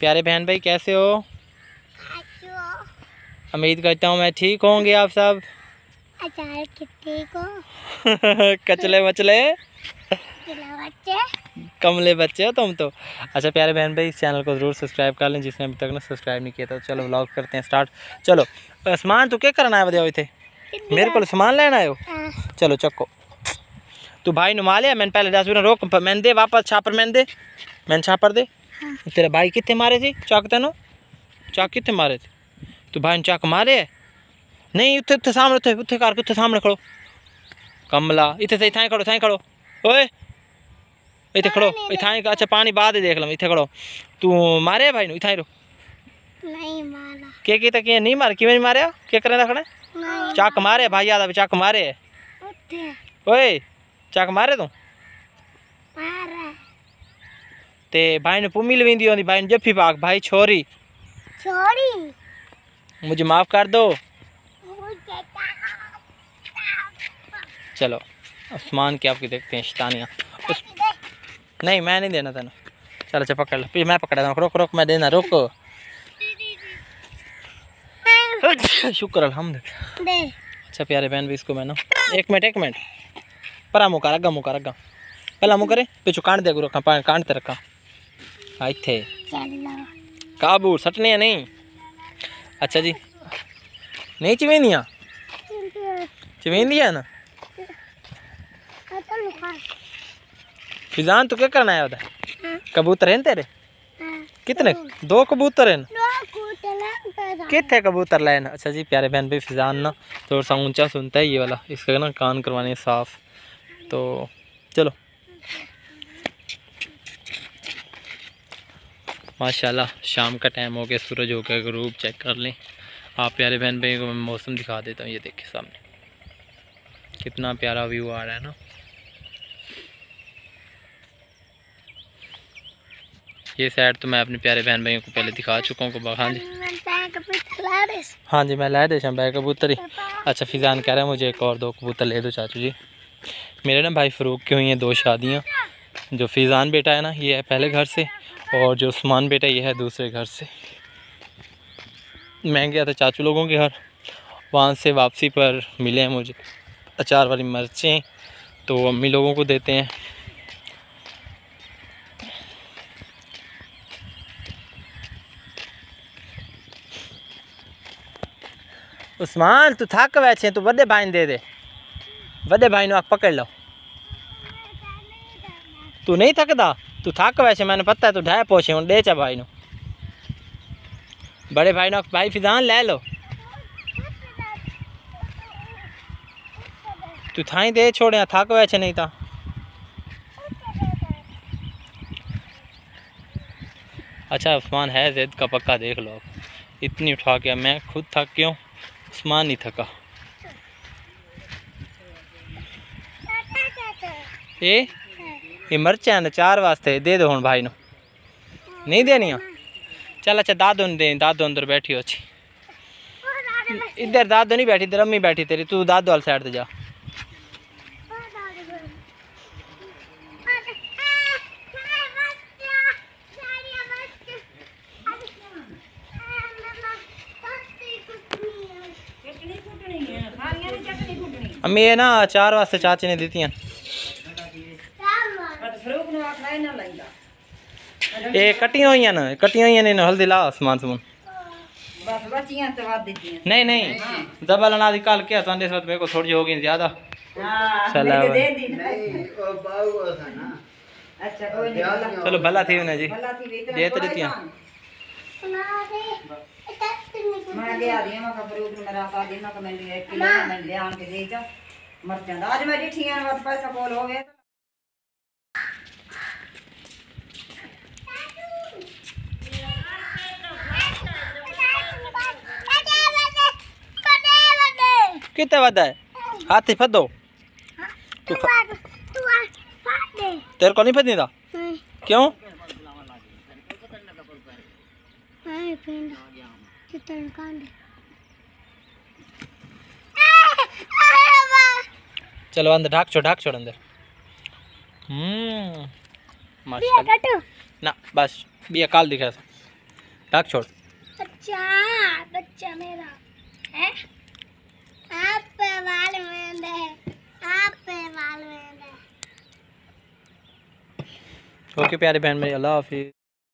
प्यारे बहन भाई कैसे हो? उम्मीद करता हूँ मैं ठीक होंगे आप सब। अचार कितने को? कचले मचले कमले बच्चे हो तुम तो। अच्छा प्यारे बहन भाई इस चैनल को ज़रूर सब्सक्राइब कर लें जिसने अभी तक ना सब्सक्राइब नहीं किया था। चलो ब्लॉग करते हैं स्टार्ट चलो समान तू क्या करना है बदे थे मेरे को? समान लेना आयो हाँ, चलो चक्को। तू भाई नु मालिया मैंने पहले दस मिनट रोक मैंने दे वापस छापर मैंने दे। मैंने छापर दे। हाँ। तेरे भाई कितने मारे थे? चाक तेनो? चाक कितने मारे थे? तू भाई ने चाक मारे है? नहीं उत्थे उत्थे सामने उत्थे उत्थे कर उत्थे सामने खड़ो। कमला इत्थे सही थाई खड़ो थाई खड़ो। ओए इतने खड़ो इतना अच्छा पानी बाद देख लो इतने खड़ो। तू मारे भाई नु इतना रो नहीं मारा। के के तक नहीं मार किवें मारे? के करे रखने चाक मारे। भाई याद अभी चाक मारे। ओए चाक मारे तू? ते भाई ने पुमिल वेंदी होंदी भाई ने जफ्फी पाक भाई छोरी। छोरी? मुझे माफ़ कर दो। चलो आसमान के आपकी देखते हैं शतानियाँ। उस नहीं मैं नहीं देना तेना। चल अच्छा पकड़ लो। फिर मैं पकड़ा था रुक रुक मैं देना रुक। शुक्र अलहमद। अच्छा प्यारे बहन भी इसको मैं ना। एक मिनट एक मिनट। परा मुका रगा मुका रगा पहला मुँह करे पिछू कांड दे रखा कांड ते रखा। चलो काबू सटने नहीं। अच्छा जी। नहीं चवेंदियाँ चवेंदियाँ ना? खा फिजान तू क्या करना है उधर? हाँ। कबूतर हैं तेरे? हाँ। कितने? दो कबूतर हैं कितने कबूतर लाए ना? अच्छा जी प्यारे बहन भाई फिजान ना थोड़ा सा ऊँचा सुनता है ये वाला। इसका ना कान करवाने साफ़। तो चलो। माशाल्लाह शाम का टाइम हो गया सूरज हो गया ग्रूप चेक कर लें। आप प्यारे बहन भाई को मैं मौसम दिखा देता हूँ ये देखिए सामने। कितना प्यारा व्यू आ रहा है ना? ये साइड तो मैं अपने प्यारे बहन भाइयों को पहले दिखा चुका हूँ कबा हाँ जी। हाँ जी, मैं ला दे शम भाई कबूतर। ही अच्छा फिजान कह रहा है मुझे एक और दो कबूतर ले दो चाचू जी। मेरे ना भाई फ़रूक की हुई हैं दो शादियाँ। जो फिजान बेटा है ना, ये है पहले घर से, और जो उस्मान बेटा, ये है दूसरे घर से। मैं गया था चाचू लोगों के घर, वहाँ से वापसी पर मिले हैं मुझे। अचार वाली मिर्चें तो अम्मी लोगों को देते हैं। उस्मान, तू थक वैसे तू बड़े भाई दे दे। बड़े भाई ने आख पकड़ लो। तू नहीं थकदा? तू थक वैसे मैंने पता है, तू ढाई पोछे हूँ दे चा भाई नु। बड़े भाई ने भाई फिजान, ले लो। तू थाई दे छोड़े थक वैसे नहीं था अच्छा उस्मान है, जिद का पक्का देख लो। इतनी उठा के मैं खुद थक क्यों उस्मान नहीं थका। ए? ये मिर्चा ने चार वास्ते दे दो हूँ भाई नहीं देनिया चल अच्छा दादो ने दे दादो अंदर बैठी हो अच्छी। इधर दादो नहीं बैठी इधर अम्मी बैठी तेरी तू दादो वाली साइड से जा। अम्मी ये ना चार वास्ते चाचे ने दी ये कटियाँ हुई न कटियाँ हुई ने हल्दी ला समान तो नहीं नहीं दबा लना दी कल क्या साथ मेरे को थोड़ी जी हो गई ज़्यादा। चला चलो भला थी उन्हें जी। दे तो देती मैं ले आ दी मैं कपड़े उधर मेरा का दी मैं मैं ले किलो मैं ले आन के दे जा मर जांदा आज मैं डिठियाँ बस पैसा कोल हो गया कितने वादा है हाथ फदो तू फ... तेरे को नहीं फदनी था क्यों चलो अंदर ढाक छोड़ ढाक छोड़ अंदर। हम्म ना बस बिया काल दिखा ढाक छोड़। अच्छा बच्चा मेरा। है? आप पे वाल में दे आप पे वाल में दे। ओके प्यारे बहन मेरी अल्लाह हाफिज़।